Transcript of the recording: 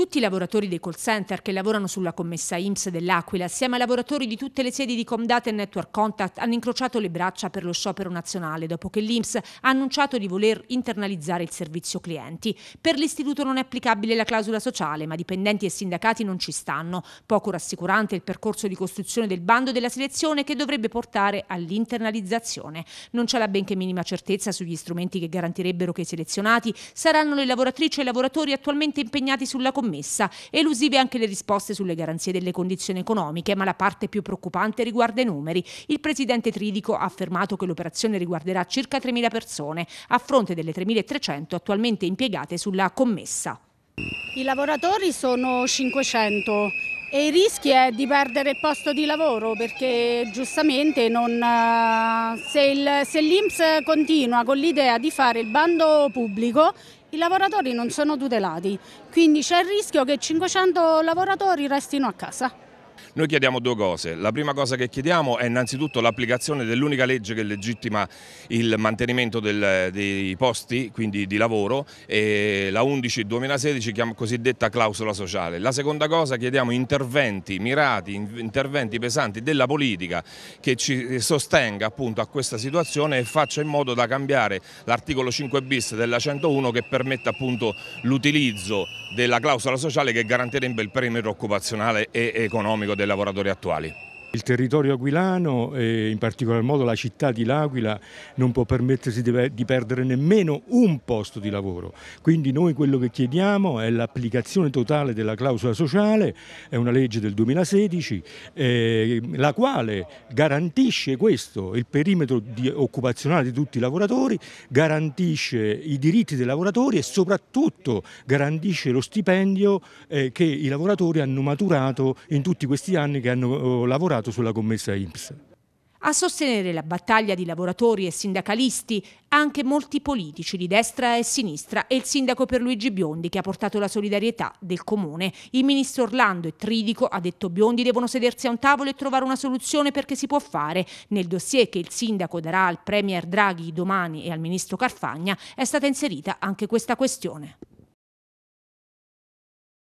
Tutti i lavoratori dei call center che lavorano sulla commessa IMSS dell'Aquila, assieme ai lavoratori di tutte le sedi di Comdata e Network Contact, hanno incrociato le braccia per lo sciopero nazionale dopo che l'IMSS ha annunciato di voler internalizzare il servizio clienti. Per l'istituto non è applicabile la clausola sociale, ma dipendenti e sindacati non ci stanno. Poco rassicurante il percorso di costruzione del bando della selezione che dovrebbe portare all'internalizzazione. Non c'è la benché minima certezza sugli strumenti che garantirebbero che i selezionati saranno le lavoratrici e i lavoratori attualmente impegnati sulla commessa commessa. Elusive anche le risposte sulle garanzie delle condizioni economiche, ma la parte più preoccupante riguarda i numeri. Il presidente Tridico ha affermato che l'operazione riguarderà circa 3.000 persone, a fronte delle 3.300 attualmente impiegate sulla commessa. I lavoratori sono 500 e il rischio è di perdere il posto di lavoro perché giustamente non, eh, se, se l'Inps continua con l'idea di fare il bando pubblico i lavoratori non sono tutelati, quindi c'è il rischio che 500 lavoratori restino a casa. Noi chiediamo due cose. La prima cosa che chiediamo è innanzitutto l'applicazione dell'unica legge che legittima il mantenimento del, dei posti, quindi di lavoro, la 11-2016, cosiddetta clausola sociale. La seconda cosa chiediamo interventi mirati, interventi pesanti della politica che ci sostenga appunto a questa situazione e faccia in modo da cambiare l'articolo 5 bis della 101 che permette appunto l'utilizzo della clausola sociale che garantirebbe il perimetro occupazionale e economico dei lavoratori attuali. Il territorio aquilano e in particolar modo la città di L'Aquila non può permettersi di perdere nemmeno un posto di lavoro. Quindi noi quello che chiediamo è l'applicazione totale della clausola sociale, è una legge del 2016, eh, la quale garantisce questo, il perimetro di occupazionale di tutti i lavoratori, garantisce i diritti dei lavoratori e soprattutto garantisce lo stipendio eh, che i lavoratori hanno maturato in tutti questi anni che hanno eh, lavorato lavorato sulla commessa INPS. A sostenere la battaglia di lavoratori e sindacalisti anche molti politici di destra e sinistra e il sindaco per Luigi Biondi che ha portato la solidarietà del comune. Il ministro Orlando e Tridico ha detto Biondi devono sedersi a un tavolo e trovare una soluzione perché si può fare. Nel dossier che il sindaco darà al Premier Draghi domani e al ministro Carfagna è stata inserita anche questa questione.